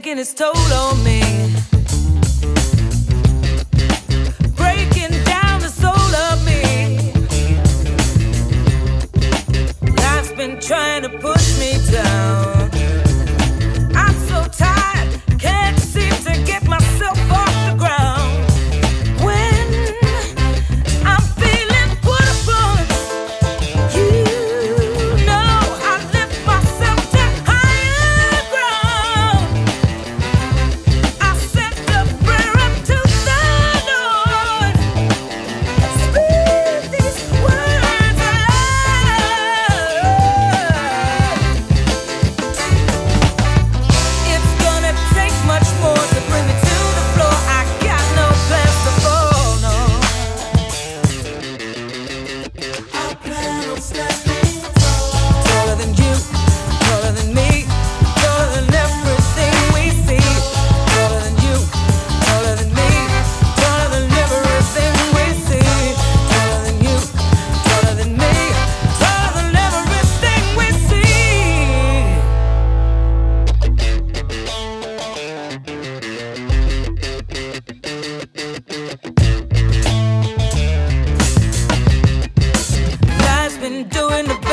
taking its toll on me. Breaking down the soul of me. Life's been trying to push me down. doing the